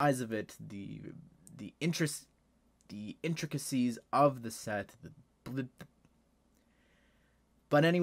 size of it, the the interest, the intricacies of the set. The, but anyway,